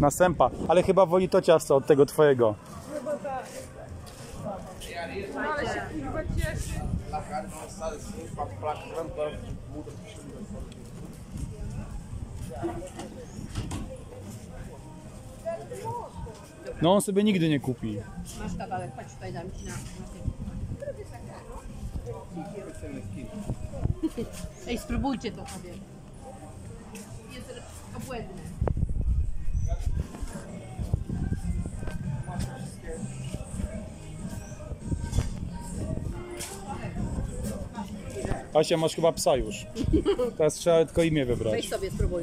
Na sępa. Ale chyba woli to ciasto od tego twojego. No on sobie nigdy nie kupi. Masz kawałek, chodź tutaj dam ci na. Ej, spróbujcie to sobie. Jest obłędne. Asia, masz chyba psa już. Teraz trzeba tylko imię wybrać. Weź sobie, spróbuj.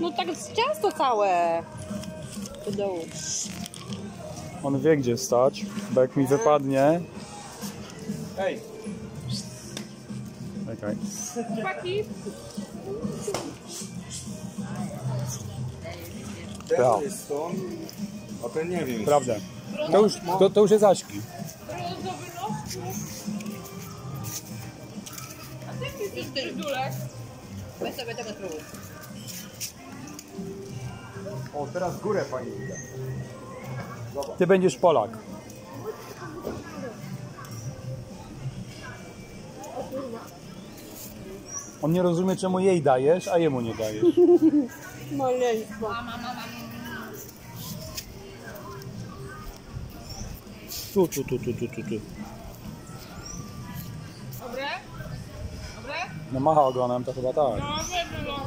No tak z ciasto całe. Do dołu. On wie gdzie stać, bo jak mi wypadnie... Ej! Czekaj. Chłopaki, Ja. jest stąd, a ten nie wiem. Prawda. To już, to, to już jest Aśki. brązowy nosku. A ty jesteś brzydulek? Weź sobie tego spróbuj. O, teraz górę pani widać. Ty będziesz Polak. On nie rozumie, czemu jej dajesz, a jemu nie dajesz. Maleństwo. Tu, tu, tu, tu, tu, tu, tu. Dobre? Dobre? No macha ogonem, to chyba tak. Dobre!